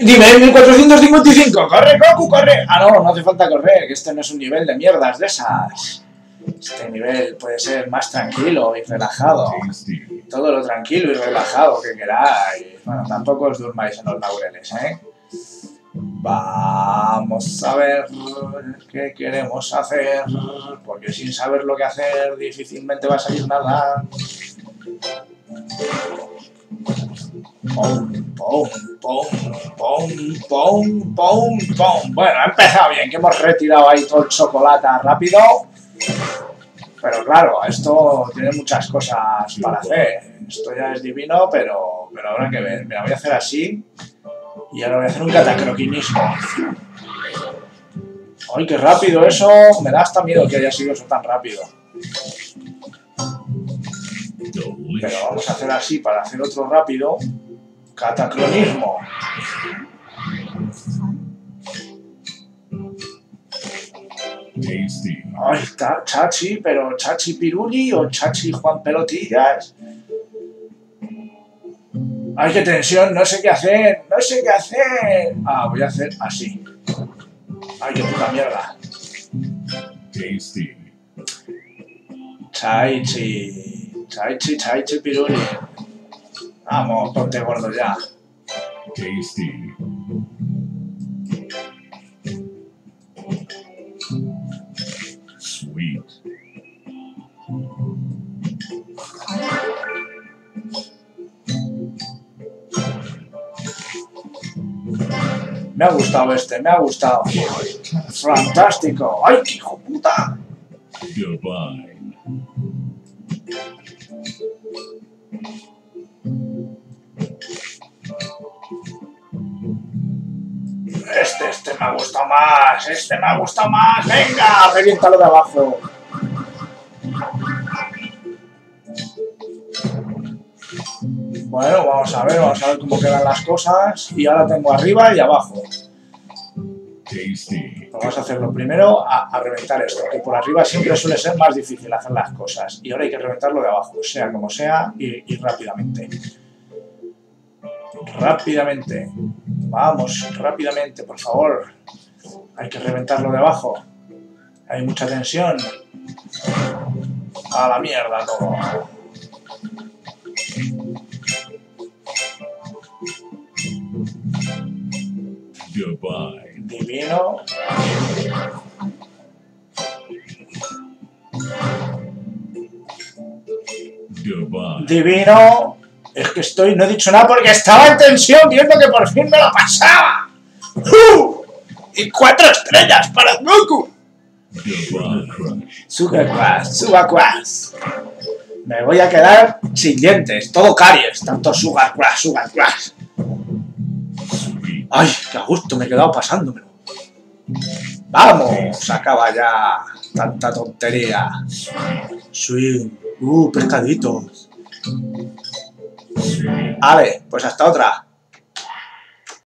Dime, 1455, corre, Goku, corre. Ah, no, no hace falta correr, que este no es un nivel de mierdas de esas. Este nivel puede ser más tranquilo y relajado. Todo lo tranquilo y relajado que queráis. Bueno, tampoco os durmáis en los laureles, ¿eh? Vamos a ver qué queremos hacer, porque sin saber lo que hacer difícilmente va a salir nada. Pum, pum, pum, pum, pum, pum. Bueno, ha empezado bien, que hemos retirado ahí todo el chocolate rápido. Pero claro, esto tiene muchas cosas para hacer. Esto ya es divino, pero, pero habrá que ver. Mira, voy a hacer así. Y ahora voy a hacer un catacroquinismo. ¡Ay, qué rápido eso! Me da hasta miedo que haya sido eso tan rápido. Pero vamos a hacer así para hacer otro rápido. Catacronismo. Ay, está Chachi, pero Chachi Piruli o Chachi Juan Pelotillas. Ay, qué tensión, no sé qué hacer, no sé qué hacer. Ah, voy a hacer así. Ay, qué puta mierda. Chaichi. Chaichi, Chaichi Piruli. Vamos, ponte gordo ya. Tasty. Sweet. Me ha gustado este, me ha gustado. Fantástico. ¡Ay, qué hijo puta! Goodbye. Ha gustado más, este me ha gustado más. Venga, reviéntalo de abajo. Bueno, vamos a ver, vamos a ver cómo quedan las cosas. Y ahora tengo arriba y abajo. Vamos a hacerlo primero a, reventar esto, que por arriba siempre suele ser más difícil hacer las cosas. Y ahora hay que reventarlo de abajo, sea como sea, y, y rápidamente. Rápidamente. Vamos, rápidamente, por favor. Hay que reventarlo de abajo. Hay mucha tensión. A la mierda todo. Goodbye. Divino. Goodbye. Divino. Es que estoy, no he dicho nada porque estaba en tensión viendo que por fin me lo pasaba. ¡Uh! Y cuatro estrellas para Goku. Sugar Sugar Me voy a quedar sin dientes, todo caries, tanto Sugar Crash. Ay, qué a gusto me he quedado pasándomelo. Vamos, acaba ya tanta tontería. Swing, uh, pescaditos. Vale, pues hasta otra.